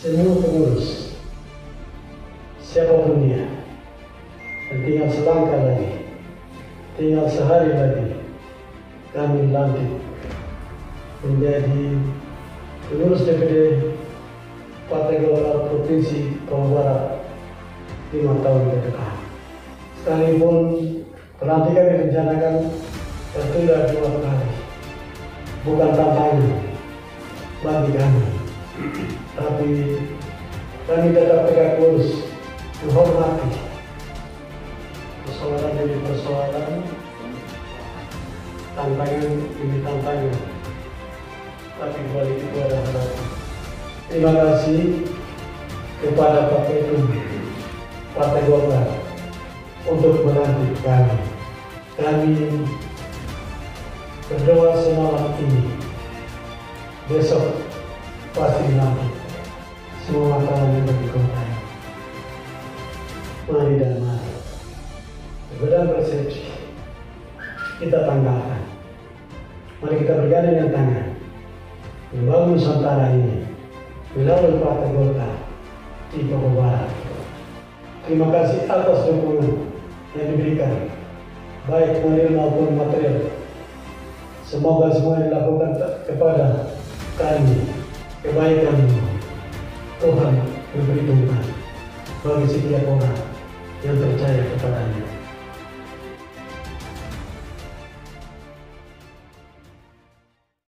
semua pengurus, siapa pun dia, dan tinggal selangkah lagi, tinggal sehari lagi, kami lantik menjadi pengurus DPD Partai Golkar Provinsi Papua Barat lima tahun ke depan. Sekalipun pelantikan direncanakan tertunda dua kali, bukan tantangan bagi kami, tapi kami tetap tegak lurus menghormati persoalan demi persoalan, tantangan demi tantangan, tapi balik itu ada harapan. Terima kasih kepada Pak Ketum Partai Golkar untuk melantik kami. Kami berdoa semalam ini, besok pasti nanti semua makanan yang bagi kota ini. Mari dan mari, berbeda persepsi, kita tanggalkan. Mari kita bergandingan tangan, membangun Nusantara ini melalui Partai Golkar di Papua Barat. Terima kasih atas dukungan yang diberikan, baik material maupun material. Semoga semua yang dilakukan kepada kami kebaikan Tuhan memberitahukan bagi setiap orang.